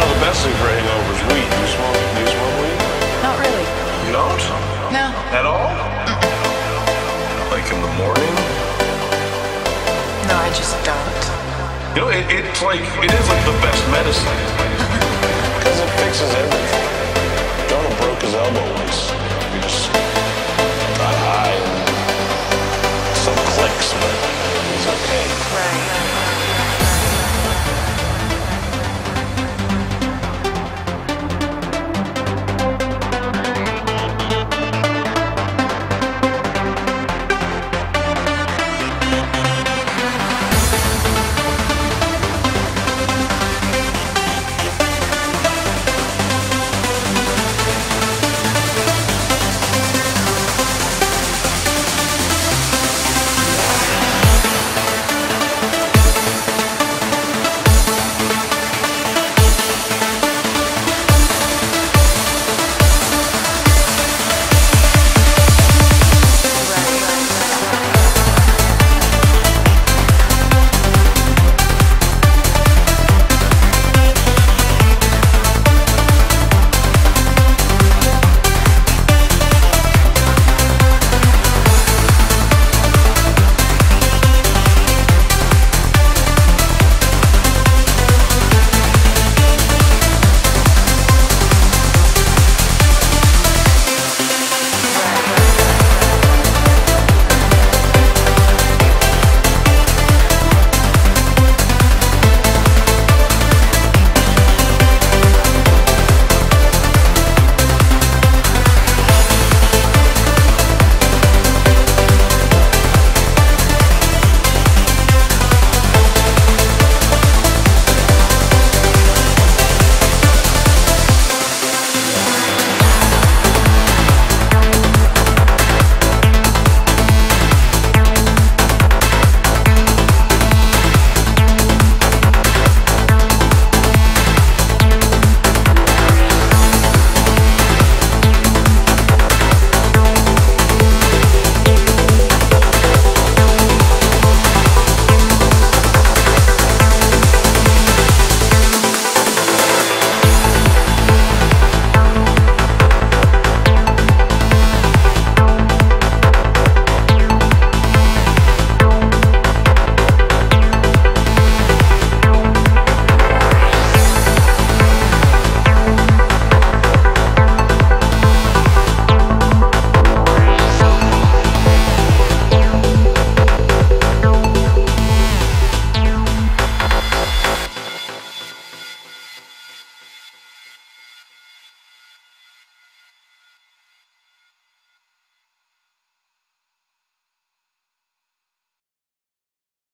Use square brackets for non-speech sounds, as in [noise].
know the best thing for hangover is weed. You smoke? You smoke weed? Not really. You don't? No. At all? Like in the morning? No, I just don't. You know, it, it's like it is like the best medicine [laughs] because it fixes everything. Jonah broke his elbow once. We just got high and some clicks, but he's okay. Right.